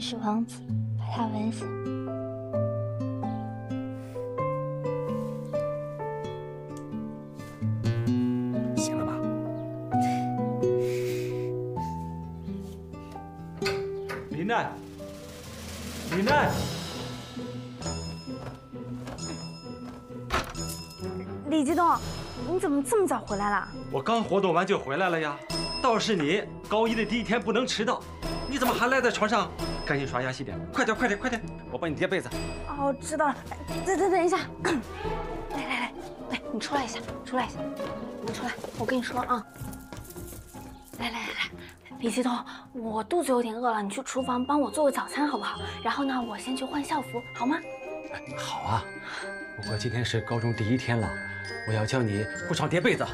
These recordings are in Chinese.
主允许王子把他吻醒。行了吧？李奈，李奈，李继东，你怎么这么早回来了？我刚活动完就回来了呀。倒是你，高一的第一天不能迟到，你怎么还赖在床上？赶紧刷牙洗脸，快点，快点，快点！我帮你叠被子。哦，知道了。等等等一下，来来来，来，你出来一下，出来一下，你出来。我跟你说啊，来来来来，李激动，我肚子有点饿了，你去厨房帮我做个早餐好不好？然后呢，我先去换校服，好吗？好啊，不过今天是高中第一天了，我要教你不少叠被子。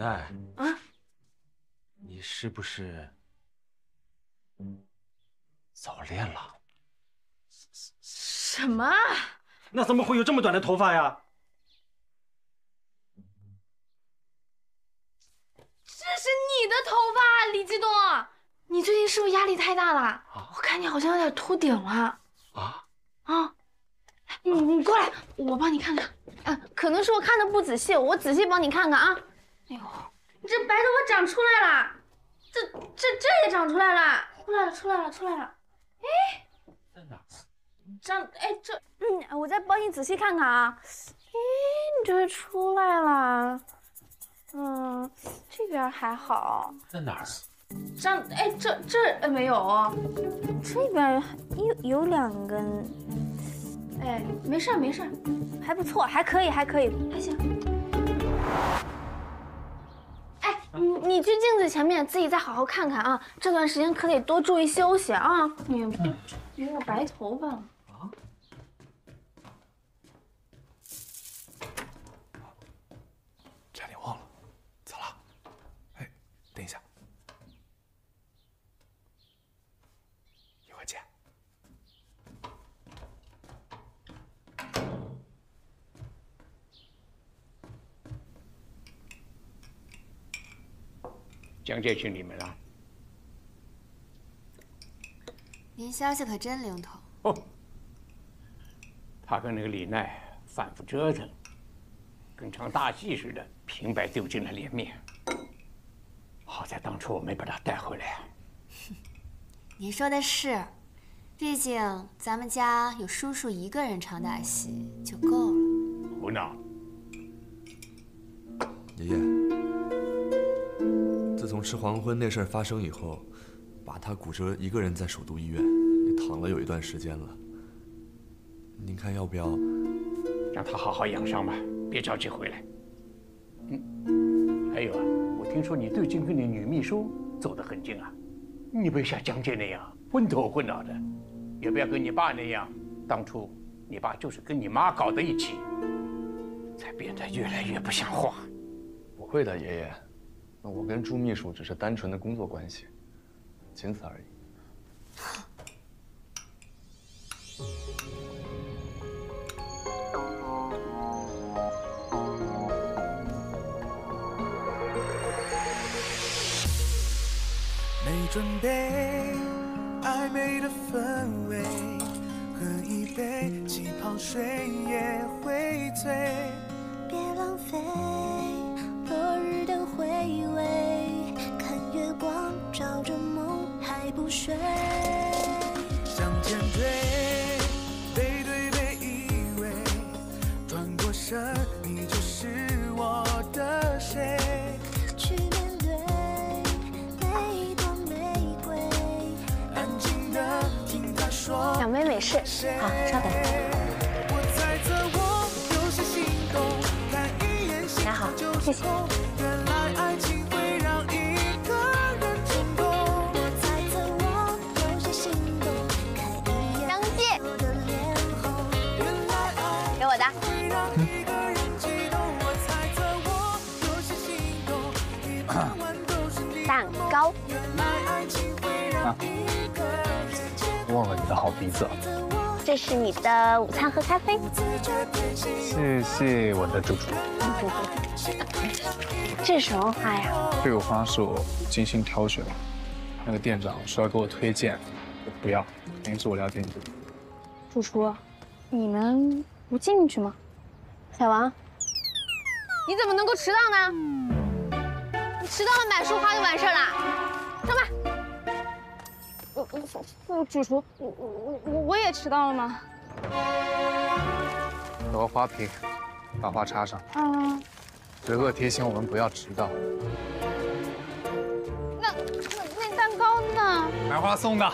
奈啊，你是不是早恋了？什么？那怎么会有这么短的头发呀？这是你的头发，李继东，你最近是不是压力太大了？我看你好像有点秃顶了。啊啊！你你过来，我帮你看看。嗯，可能是我看的不仔细，我仔细帮你看看啊。哎呦，你这白头发长出来了，这这这也长出来了，出来了出来了出来了。哎，在哪？长哎这嗯，我再帮你仔细看看啊。哎，你这出来了。嗯，这边还好。在哪儿？长哎这这哎没有，这边有有两根。哎，没事没事，还不错，还可以还可以，还行。你你去镜子前面自己再好好看看啊，这段时间可得多注意休息啊。你你有白头发了。差点忘了，走了。哎，等一下，一会儿见。江介去你们了？您消息可真灵通。哦，他跟那个李奈反复折腾，跟场大戏似的，平白丢尽了脸面。好在当初我没把他带回来。您说的是，毕竟咱们家有叔叔一个人唱大戏就够了。胡闹！爷爷，自从吃黄昏那事儿发生以后，把他骨折一个人在首都医院也躺了有一段时间了。您看要不要让他好好养伤吧，别着急回来。嗯，还有啊，我听说你最近跟你女秘书走得很近啊，你不要像江姐那样昏头昏脑的，也不要跟你爸那样，当初你爸就是跟你妈搞在一起，才变得越来越不像话。不会的，爷爷。那我跟朱秘书只是单纯的工作关系，仅此而已。没准备暧昧的氛围，喝一杯气泡水也会醉。别浪费还不睡。向前追，背对背依偎，转过身你就是我的谁。去面对每朵玫瑰，安静的听他说。两杯美式，好，稍等。我猜测我有些心动，看一眼心拿好就谢谢的。会让一个人激动。我猜测我有些心动，蛋糕。啊，忘了你的好鼻子了。这是你的午餐和咖啡。谢谢我的主厨。这是什么花呀？这个花是我精心挑选的，那个店长说要给我推荐，我不要，原因是我了解你。主厨，你们不进去吗？小王，你怎么能够迟到呢？你迟到了买束花就完事儿了。上吧。我我我主厨，我我我我也迟到了吗？有个花瓶，把花插上。嗯。时刻提醒我们不要迟到。那那那蛋糕呢？买花送的。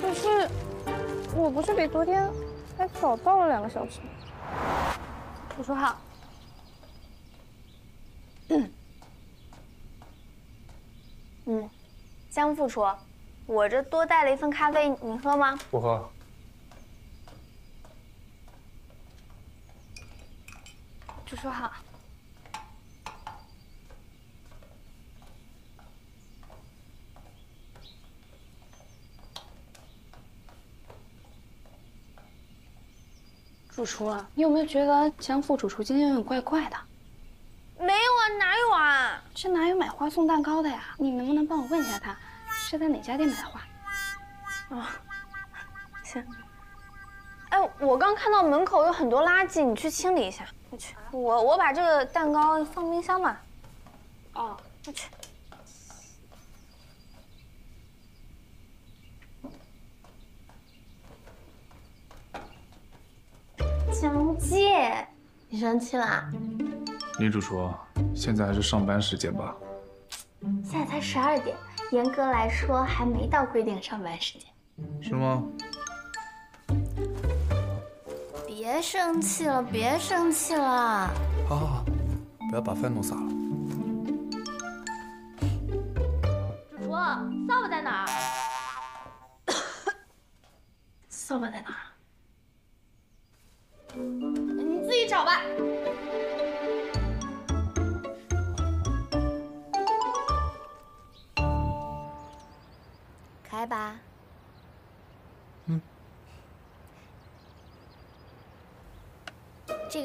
可是，我不是比昨天还早到了两个小时吗？主厨好。嗯，江副厨，我这多带了一份咖啡，你喝吗？不喝。主厨好。主厨，你有没有觉得江副主厨今天有点怪怪的？没有啊，哪有啊？这哪有买花送蛋糕的呀？你能不能帮我问一下他，是在哪家店买的花？哦，行。哎，我刚看到门口有很多垃圾，你去清理一下。我去，我我把这个蛋糕放冰箱吧。哦，我去。江介，你生气啦？女主厨，现在还是上班时间吧？现在才十二点，严格来说还没到规定上班时间。是吗？别生气了，别生气了。好好好，不要把饭弄洒了。主厨，扫把在哪儿？扫把在哪儿？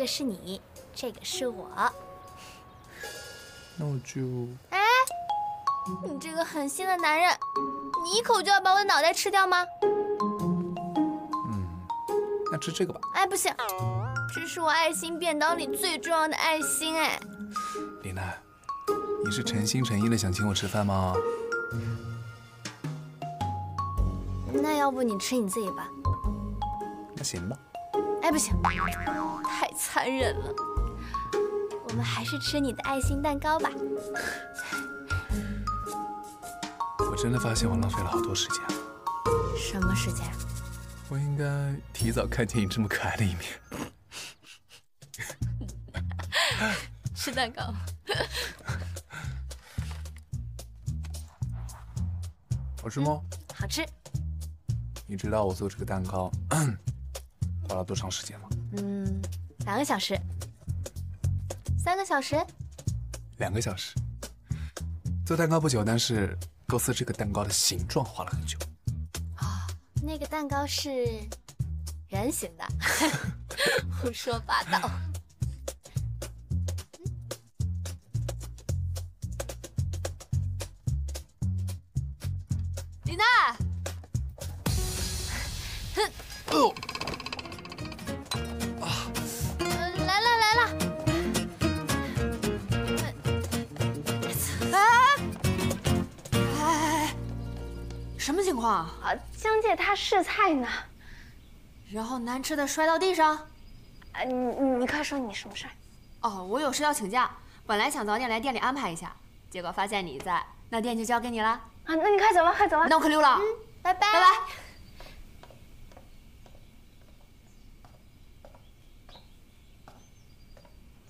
个是你，这个是我。那我就……哎，你这个狠心的男人，你一口就要把我的脑袋吃掉吗？嗯，那吃这个吧。哎，不行，这是我爱心便当里最重要的爱心哎。李娜，你是诚心诚意的想请我吃饭吗？那要不你吃你自己吧。那行吧。哎，不行，太残忍了。我们还是吃你的爱心蛋糕吧。我真的发现我浪费了好多时间。什么时间？我应该提早看见你这么可爱的一面。吃蛋糕。好吃吗？好吃。你知道我做这个蛋糕花了多长时间吗？嗯，两个小时。三个小时。两个小时。做蛋糕不久，但是构思这个蛋糕的形状花了很久。啊，那个蛋糕是人形的。胡说八道。李娜。哼。哦。啊。什么情况？啊，江介他试菜呢，然后难吃的摔到地上。啊，你你快说你什么事儿？哦，我有事要请假，本来想早点来店里安排一下，结果发现你在，那店就交给你了。啊，那你快走吧，快走吧。那我可溜了。嗯，拜拜。拜拜。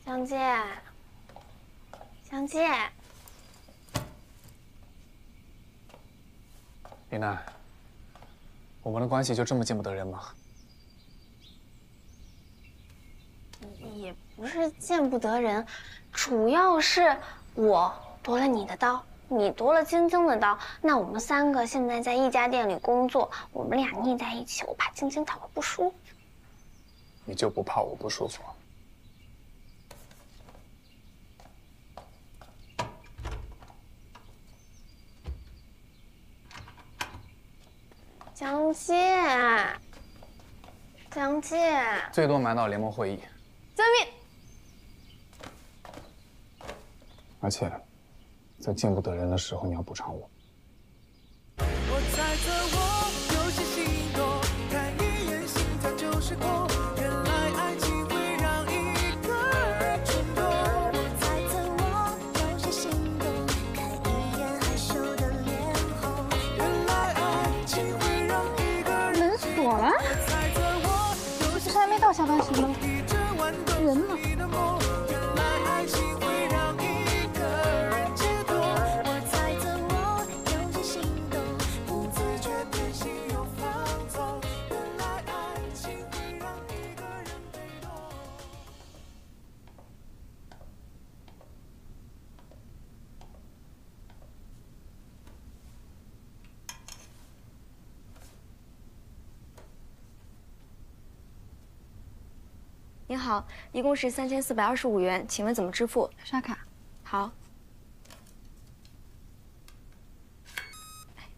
江介，江介，李娜，我们的关系就这么见不得人吗？也不是见不得人，主要是我夺了你的刀，你夺了晶晶的刀，那我们三个现在在一家店里工作，我们俩腻在一起，我怕晶晶她会不舒服。你就不怕我不舒服？江介，江介，最多瞒到联盟会议，遵命。而且在见不得人的时候，你要补偿我。我猜测我有些心动，看一眼心跳就是痛。什么，人呢？您好，一共是三千四百二十五元，请问怎么支付？刷卡。好。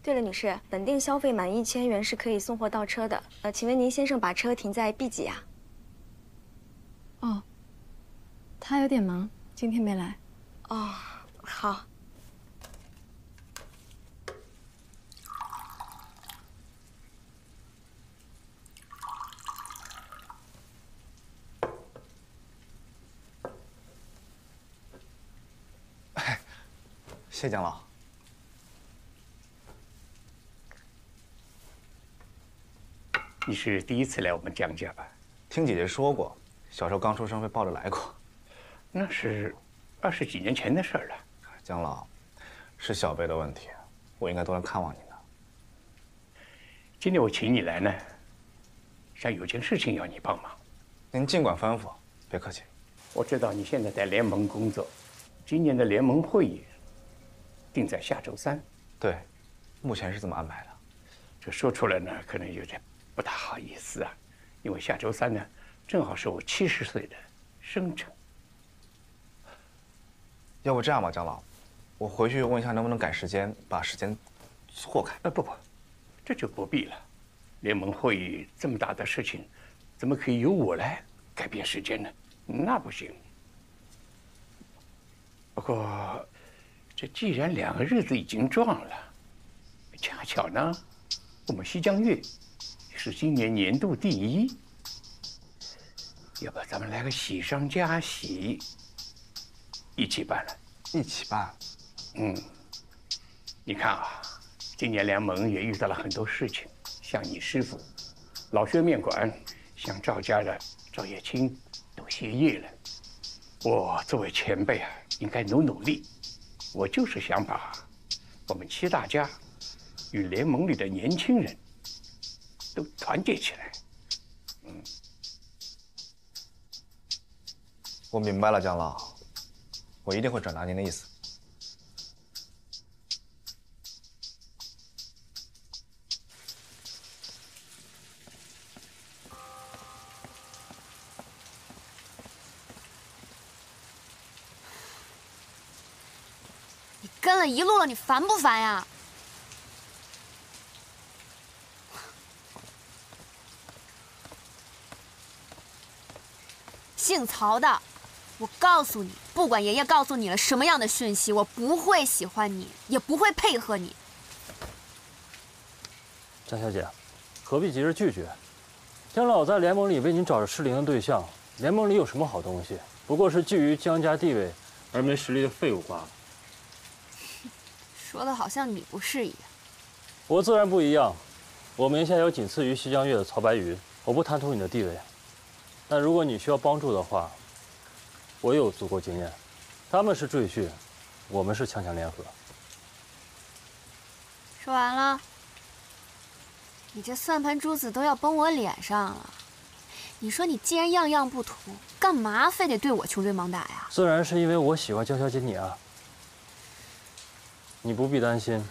对了，女士，本店消费满一千元是可以送货到车的。呃，请问您先生把车停在 B 几啊？哦，他有点忙，今天没来。哦，好。谢江老。你是第一次来我们江家吧？听姐姐说过，小时候刚出生被抱着来过。那是二十几年前的事儿了。江老，是小贝的问题，我应该多来看望你的。今天我请你来呢，想有件事情要你帮忙。您尽管吩咐，别客气。我知道你现在在联盟工作，今年的联盟会议定在下周三。对，目前是这么安排的。这说出来呢，可能有点不大好意思啊，因为下周三呢，正好是我七十岁的生辰。要不这样吧，江老，我回去问一下能不能改时间，把时间错开。啊，不不，这就不必了。联盟会议这么大的事情，怎么可以由我来改变时间呢？那不行。不过，这既然两个日子已经撞了，恰巧呢，我们西江月是今年年度第一，要不咱们来个喜上加喜，一起办了。一起办。嗯，你看啊，今年联盟也遇到了很多事情，像你师傅老薛面馆，像赵家的赵叶青都歇业了。我作为前辈啊，应该努努力。我就是想把我们七大家与联盟里的年轻人都团结起来。嗯，我明白了，江老，我一定会转达您的意思。了一路了，你烦不烦呀？姓曹的，我告诉你，不管爷爷告诉你了什么样的讯息，我不会喜欢你，也不会配合你。张小姐，何必急着拒绝？江老在联盟里为您找着适龄的对象，联盟里有什么好东西？不过是觊觎江家地位而没实力的废物罢了。说的好像你不是一样。我自然不一样，我名下有仅次于西江月的曹白云，我不贪图你的地位。但如果你需要帮助的话，我有足够经验。他们是赘婿，我们是强强联合。说完了，你这算盘珠子都要崩我脸上了。你说你既然样样不图，干嘛非得对我穷追猛打呀？自然是因为我喜欢娇小姐你啊。你不必担心，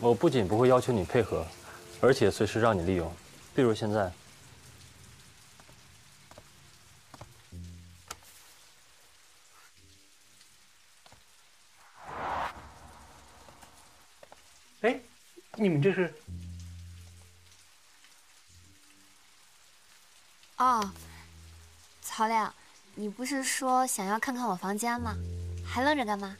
我不仅不会要求你配合，而且随时让你利用，比如现在。哎，你们这是？哦，曹亮，你不是说想要看看我房间吗？还愣着干嘛？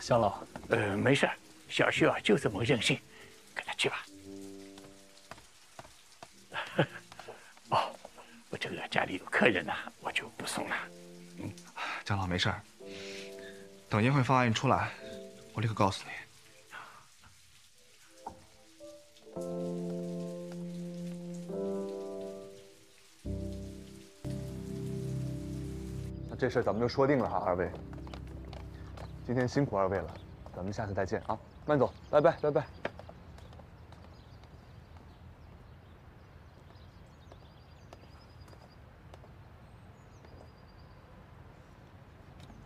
香老，呃，没事，小旭啊就这么任性，跟他去吧。哦，我这个家里有客人呢、我就不送了。嗯江老没事，等宴会方案一出来，我立刻告诉你。那这事咱们就说定了哈，二位。今天辛苦二位了，咱们下次再见啊，慢走，拜拜拜拜。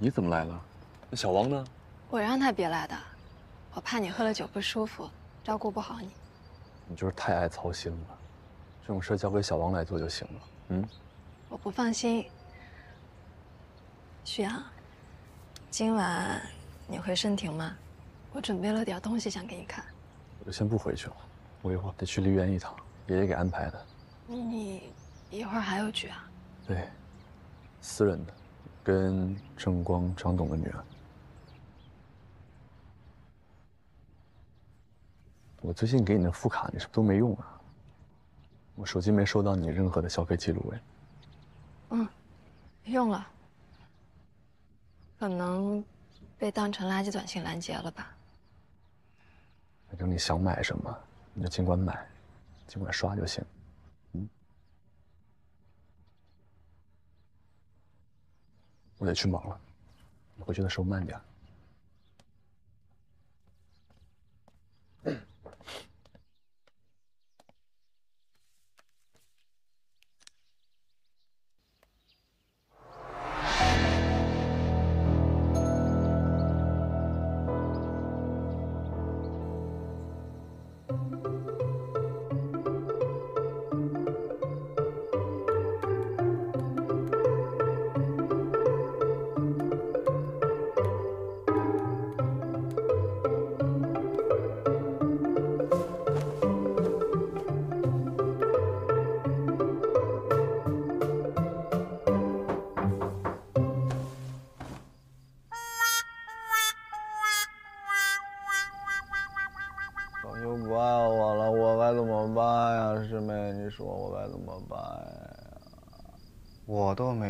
你怎么来了？那小王呢？我让他别来的，我怕你喝了酒不舒服，照顾不好你。你就是太爱操心了，这种事交给小王来做就行了。嗯，我不放心。徐阳，今晚你回盛庭吗？我准备了点东西想给你看。我就先不回去了，我一会儿得去梨园一趟，爷爷给安排的。你一会儿还有局啊？对，私人的，跟郑光、张董的女儿。我最近给你的副卡，你是不是都没用啊？我手机没收到你任何的消费记录哎。嗯，用了，可能被当成垃圾短信拦截了吧？反正你想买什么，你就尽管买，尽管刷就行。嗯，我得去忙了，你回去的时候慢点。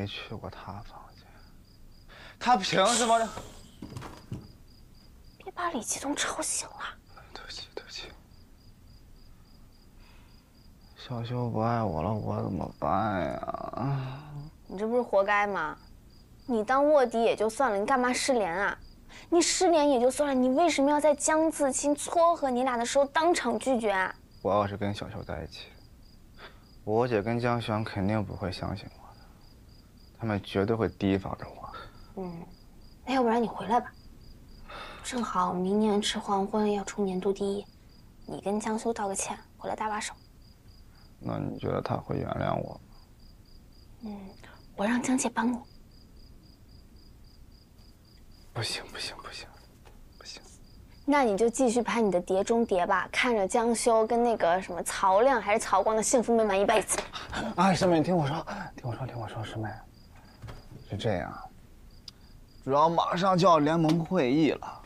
去过他房间，他凭什么？别把李继东吵醒了。对不起，对不起。小修不爱我了，我怎么办呀？你这不是活该吗？你当卧底也就算了，你干嘛失联啊？你失联也就算了，你为什么要在江自清撮合你俩的时候当场拒绝啊？我要是跟小修在一起，我姐跟江玄肯定不会相信我的，他们绝对会提防着我。嗯，那要不然你回来吧，正好明年吃黄昏要出年度第一，你跟江修道个歉，回来搭把手。那你觉得他会原谅我吗？嗯，我让江姐帮你。不行不行不行，不行那你就继续拍你的碟中谍吧，看着江修跟那个什么曹亮还是曹光的幸福美满一辈子。哎，师妹，你听我说，听我说，听我说，师妹，是这样，主要马上就要联盟会议了，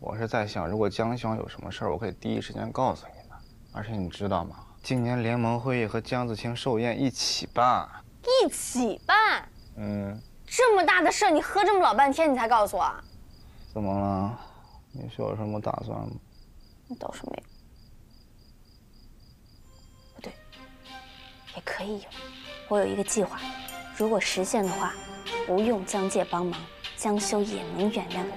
我是在想，如果江兄有什么事儿，我可以第一时间告诉你们。而且你知道吗？今年联盟会议和江子清寿宴一起办。一起办，嗯，这么大的事儿，你喝这么老半天，你才告诉我？怎么了？你是有什么打算吗？那倒是没有。不对，也可以有。我有一个计划，如果实现的话，不用江界帮忙，江修也能原谅你。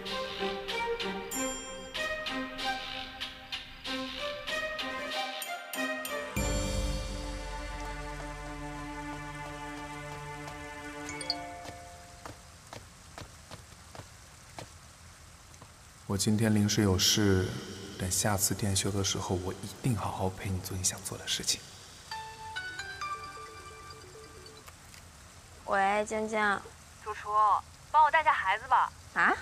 我今天临时有事，等下次店休的时候，我一定好好陪你做你想做的事情。喂，江江。主厨，帮我带下孩子吧。啊？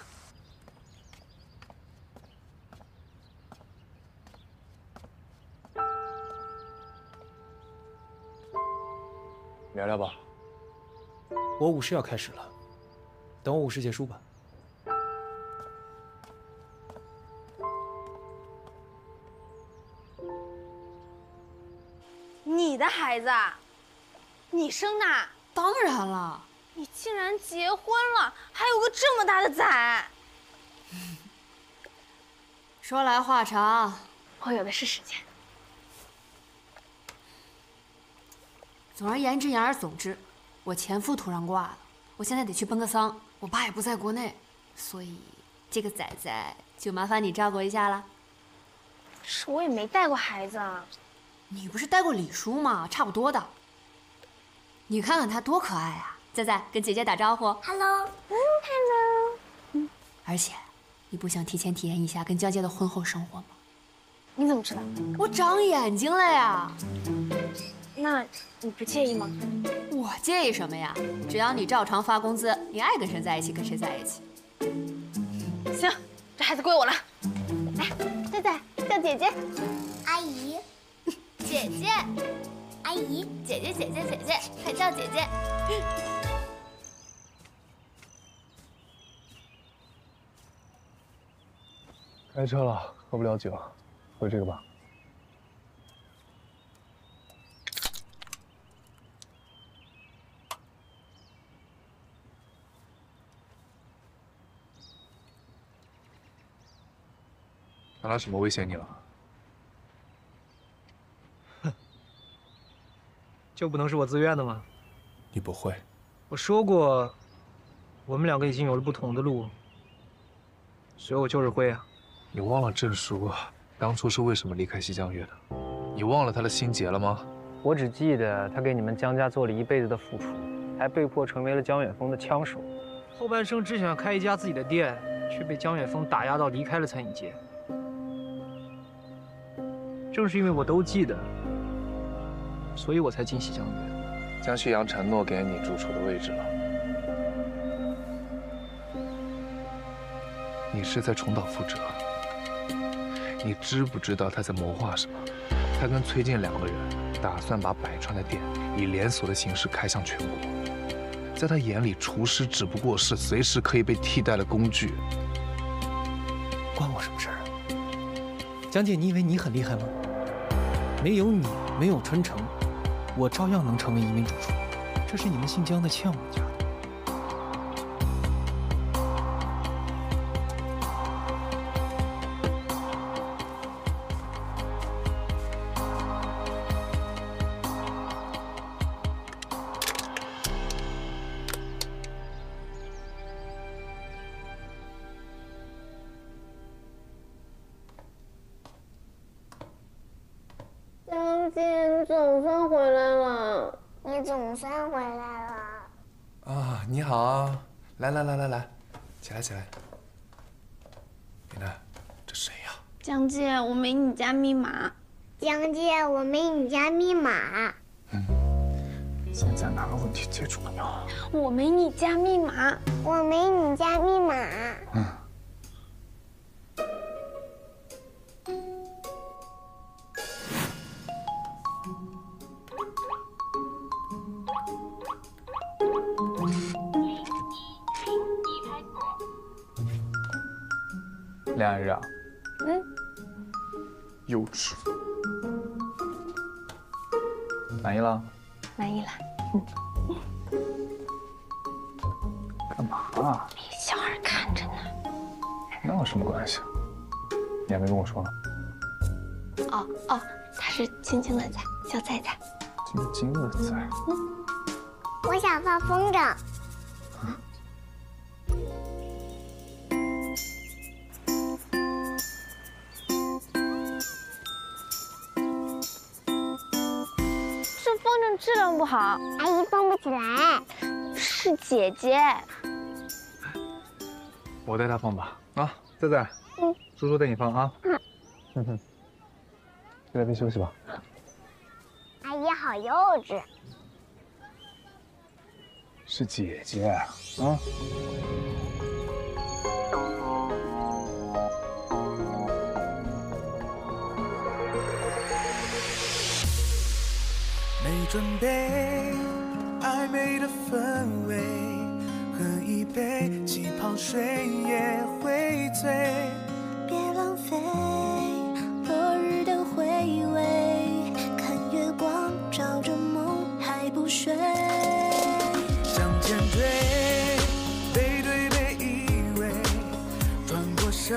聊聊吧。我午市要开始了，等我午市结束吧。你的孩子啊，你生的？当然了，你竟然结婚了，还有个这么大的崽！说来话长，我有的是时间。总而言之，言而总之，我前夫突然挂了，我现在得去奔个丧，我爸也不在国内，所以这个崽崽就麻烦你照顾一下了。是我也没带过孩子啊。你不是带过李叔吗？差不多的。你看看他多可爱啊！仔仔，跟姐姐打招呼。Hello，嗯，Hello。而且，你不想提前体验一下跟江姐的婚后生活吗？你怎么知道？我长眼睛了呀！那你不介意吗？我介意什么呀？只要你照常发工资，你爱跟谁在一起跟谁在一起。行，这孩子归我了。来，仔仔叫姐姐。阿姨，姐姐，阿姨，姐姐，姐姐，姐姐，快叫姐姐。开车了，喝不了酒，喝这个吧。他拿什么威胁你了？哼就不能是我自愿的吗？你不会。我说过，我们两个已经有了不同的路，所以我就是会啊。你忘了郑叔当初是为什么离开西江月的？你忘了他的心结了吗？我只记得他给你们江家做了一辈子的付出，还被迫成为了江远峰的枪手。后半生只想开一家自己的店，却被江远峰打压到离开了餐饮界。正是因为我都记得，所以我才进西江月。江旭阳承诺给你主厨的位置了，你是在重蹈覆辙。你知不知道他在谋划什么？他跟崔健两个人打算把百川的店以连锁的形式开向全国。在他眼里，厨师只不过是随时可以被替代的工具。关我什么事儿啊？江姐，你以为你很厉害吗？没有你，没有春城，我照样能成为一名主厨。这是你们姓江的欠我家你总算回来了。啊，你好啊！来来来来来，起来起来。你呢？这谁呀？江姐，我没你家密码。江姐，我没你家密码。现在哪个问题最重要？我没你家密码。我没你家密码。嗯。两日啊，嗯，幼稚。满意了？满意了。干嘛啊？小孩看着呢。那有什么关系？你还没跟我说呢。哦哦，他是青青的崽，小菜菜。青青的崽。我想放风筝。质量不好，阿姨放不起来。是姐姐。我带她放吧。啊，仔仔，嗯，叔叔带你放啊。嗯哼哼，去那边休息吧。阿姨好幼稚。是姐姐啊。没准备暧昧的氛围，喝一杯气泡水也会醉。别浪费落日的回味，看月光照着梦还不睡。向前追，背对背依偎，转过身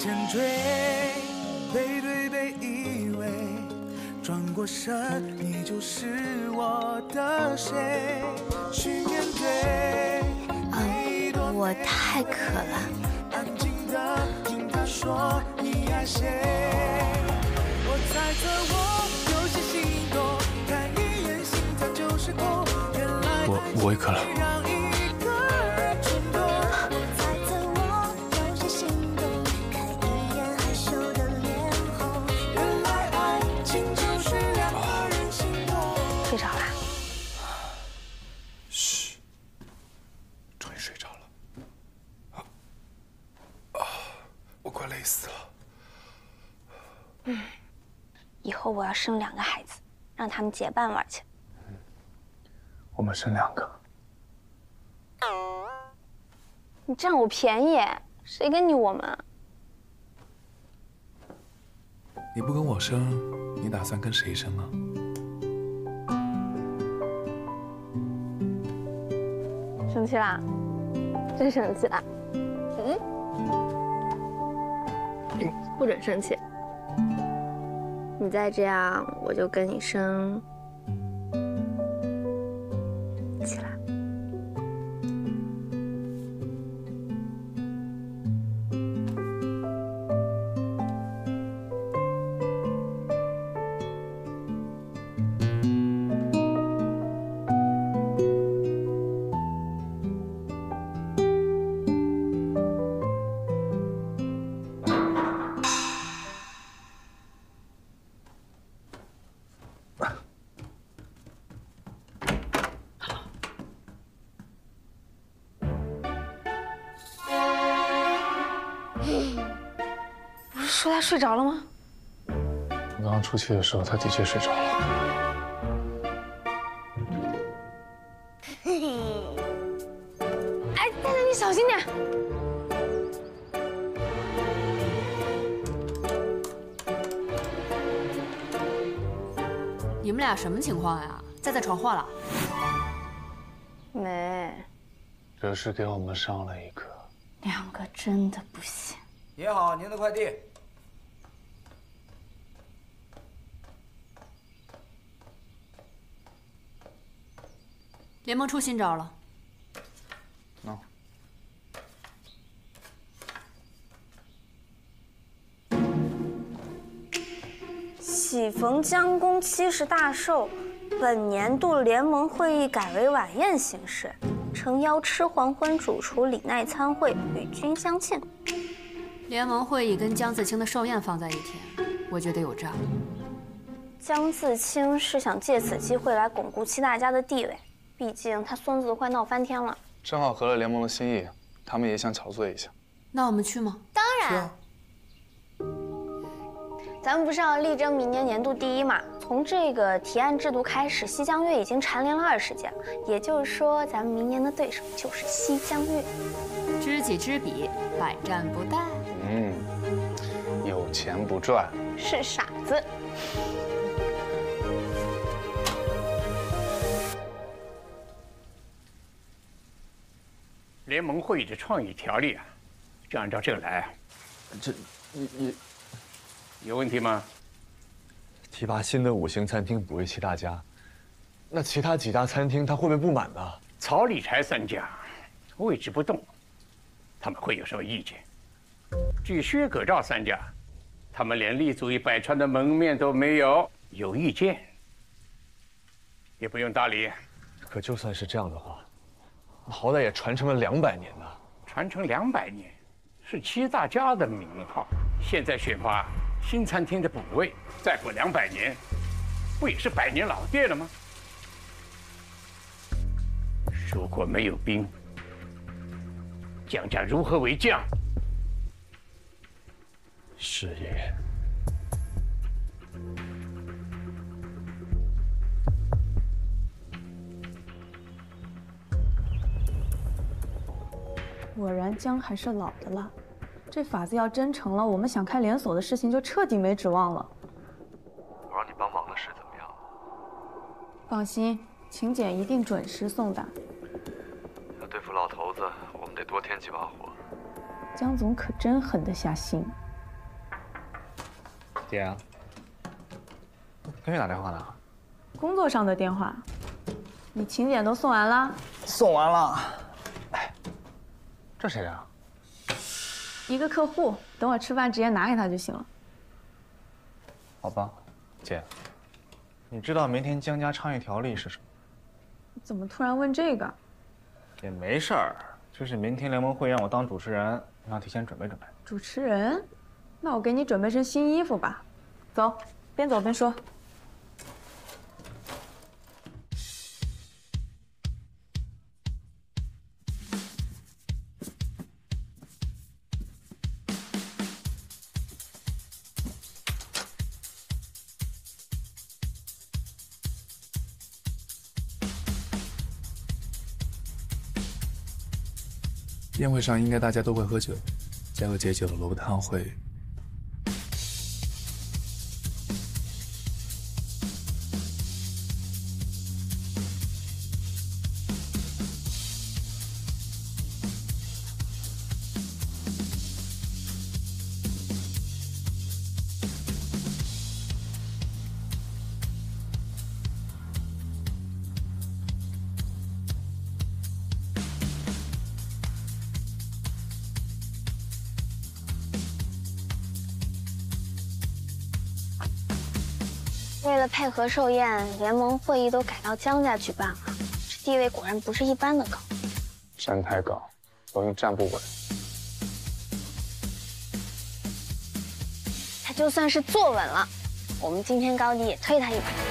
前追，背对背依偎，转过身你就是我的谁。去面对每一朵我太渴了。安静的听他说你爱谁。我猜测我有些心动，看一眼心跳就是痛。原来我我也渴了。我快累死了。嗯，以后我要生两个孩子，让他们结伴玩去。我们生两个。你占我便宜，谁跟你我们？你不跟我生，你打算跟谁生啊？生气啦？真生气啦？嗯？不准生气。你再这样，我就跟你生。他睡着了吗？我刚刚出去的时候，他的确睡着了。嘿 嘿哎，蛋蛋，你小心点。你们俩什么情况呀？再在闯祸了？没，这是给我们上了一课。两个真的不行。您好，您的快递。联盟出新招了。喜逢江公七十大寿，本年度联盟会议改为晚宴形式，诚邀吃黄昏主厨李奈参会，与君相庆。联盟会议跟江自清的寿宴放在一天，我觉得有诈。江自清是想借此机会来巩固七大家的地位，毕竟他孙子都快闹翻天了。正好合了联盟的心意，他们也想炒作一下。那我们去吗？当然。咱们不是要力争明年年度第一嘛？从这个提案制度开始，西江月已经蝉联了二十届了，也就是说，咱们明年的对手就是西江月。知己知彼，百战不殆。嗯，有钱不赚是傻子。联盟会议的创意条例啊，就按照这个来。这，你你有问题吗？提拔新的五星餐厅补位七大家，那其他几家餐厅他会不会不满呢？草理财三家，位置不动，他们会有什么意见？至于薛葛照三家，他们连立足于百川的门面都没有，有意见也不用搭理。可就算是这样的话，好歹也传承了两百年呢。传承两百年，是七大家的名号。现在选拔新餐厅的补位，再过两百年，不也是百年老店了吗？如果没有兵，江家如何为将？是爷果然姜还是老的辣，这法子要真成了，我们想开连锁的事情就彻底没指望了。我让你帮忙的事怎么样？放心，请柬一定准时送达。要对付老头子，我们得多添几把火。姜总可真狠得下心。姐，跟谁打电话呢？工作上的电话，你请柬都送完了？送完了。哎，这谁啊？一个客户，等我吃饭直接拿给他就行了。好吧，姐，你知道明天江家倡议条例是什么？怎么突然问这个？也没事儿，就是明天联盟会让我当主持人，你要提前准备准备。主持人，那我给你准备身新衣服吧。走，边走边说。宴会上应该大家都会喝酒，加个解酒的萝卜汤会。为了配合寿宴，联盟会议都改到江家举办了，这地位果然不是一般的高。山太高，容易站不稳。他就算是坐稳了，我们今天高低也推他一把。